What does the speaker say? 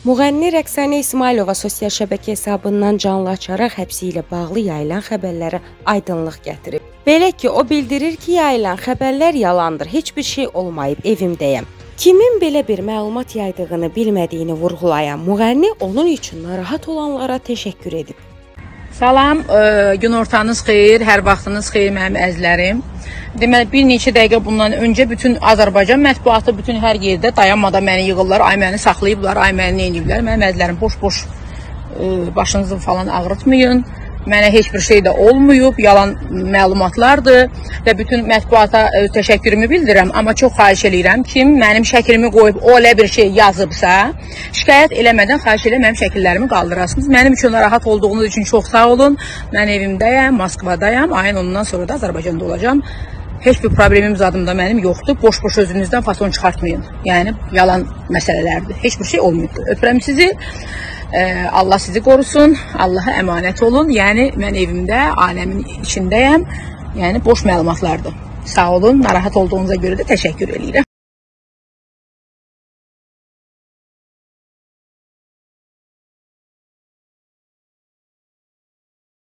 Müğənni Rəqsanə İsmailova sosial şəbəkə hesabından canlı açaraq həbsi ilə bağlı yayılan xəbərlərə aydınlıq gətirib. Belə ki, o bildirir ki, yayılan xəbərlər yalandır, heç bir şey olmayıb, evimdəyəm. Kimin belə bir məlumat yaydığını bilmədiyini vurğulayan müğənni onun üçün narahat olanlara təşəkkür edib. Salam, ə, gün ortanız xeyir, hər vaxtınız xeyir mənim əzlərim. Deməli, bir neçə dəqiqə bundan öncə bütün Azərbaycan mətbuatı bütün hər yerdə dayanmadan məni yığırlar, ay məni saxlayıblar, ay məni nə ediblər. Mənim əzlərim boş-boş ə, başınızı falan ağrıtmayın. Mənə heç bir şey də olmayıb, yalan məlumatlardır və bütün mətbuata ə, təşəkkürümü bildirirəm, amma çox xahiş eləyirəm kim mənim şəklimi qoyub o elə bir şey yazıbsa, şikayət eləmədən xahiş edirəm mənim şəkillərimi qaldırasınız. Mənim üçün narahat olduğunuz üçün çox sağ olun. Mən evimdəyəm, Moskvadayam. Ayın onundan sonra da Azərbaycanda olacağam. Heç bir problemim zadımda mənim yoxdur. Boş-boş özünüzdən fason çıxartmayın. Yəni yalan məsələlərdir. Heç bir şey olmayıbdır. Öpürəm sizi. Ee, Allah sizi qorusun. Allaha əmanət olun. Yəni mən evimdə, ailəmin içindəyəm. Yəni boş məlumatlardır. Sağ olun. Narahat olduğunuza görə də təşəkkür eləyirəm.